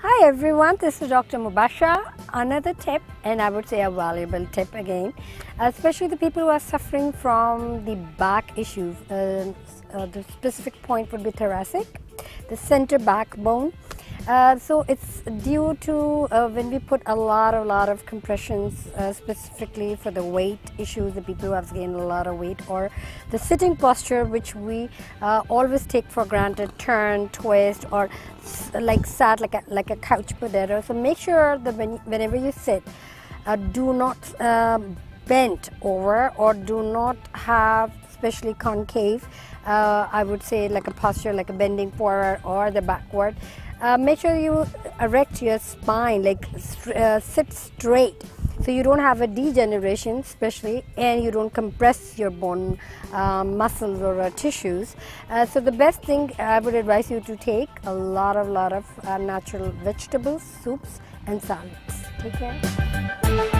Hi everyone, this is Dr. Mubashara. Another tip, and I would say a valuable tip again, especially the people who are suffering from the back issues. Uh, uh, the specific point would be thoracic, the center backbone. Uh, so it's due to uh, when we put a lot of lot of compressions uh, specifically for the weight issues the people who have gained a lot of weight or the sitting posture which we uh, always take for granted turn twist or like sat like a, like a couch potato. So make sure that when, whenever you sit uh, do not bend over or do not have especially concave uh, I would say like a posture like a bending forward or the backward. Uh, make sure you erect your spine, like uh, sit straight. So you don't have a degeneration especially and you don't compress your bone um, muscles or uh, tissues. Uh, so the best thing i would advise you to take a lot of lot of uh, natural vegetables soups and salads. Take care